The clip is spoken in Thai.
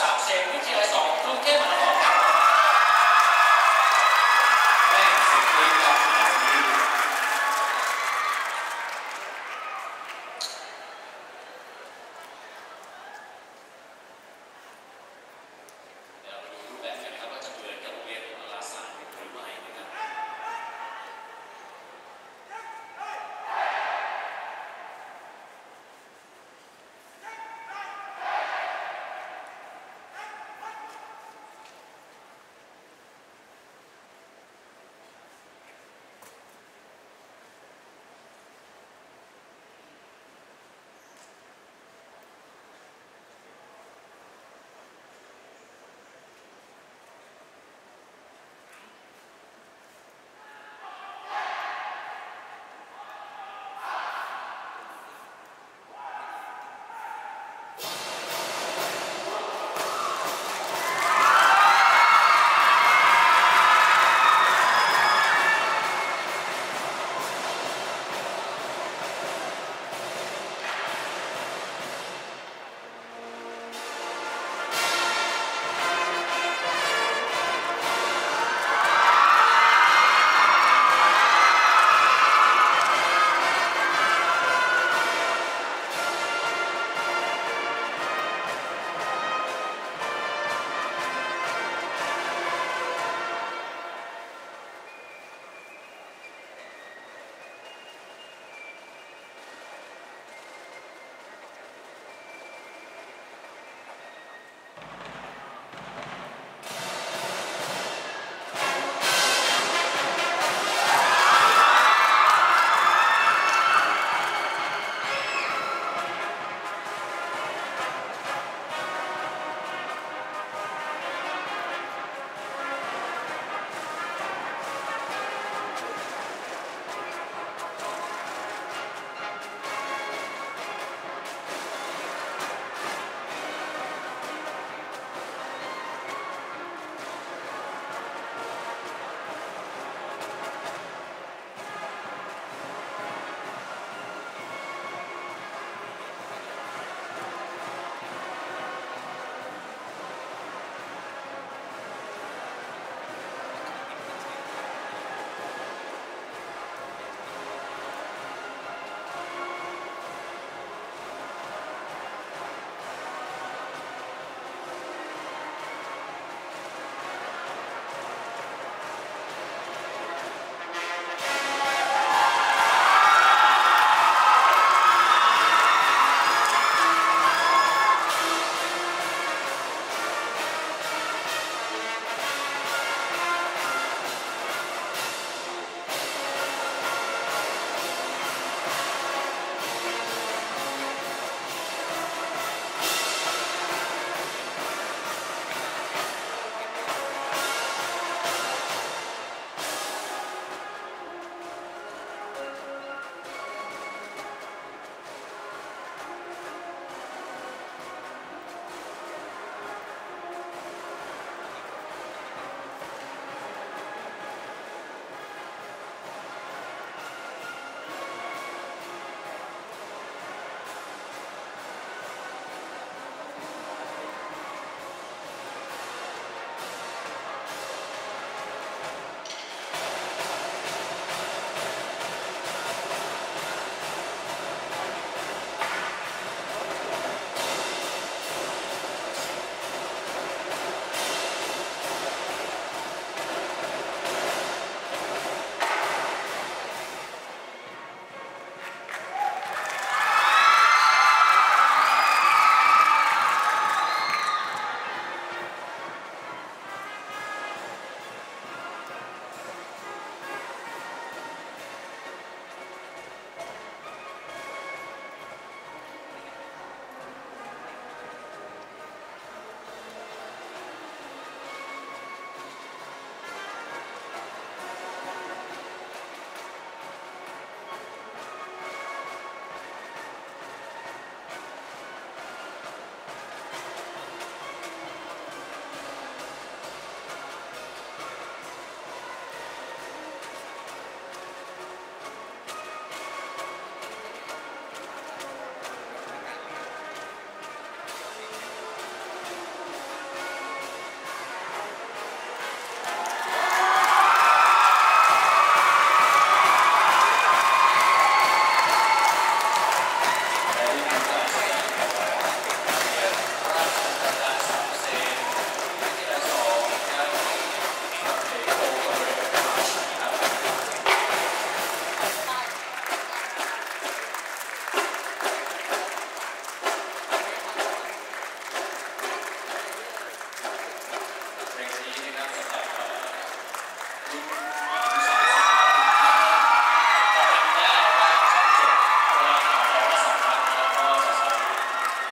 สามเซนวิทยาลัยสองกรุงเทพมหานคร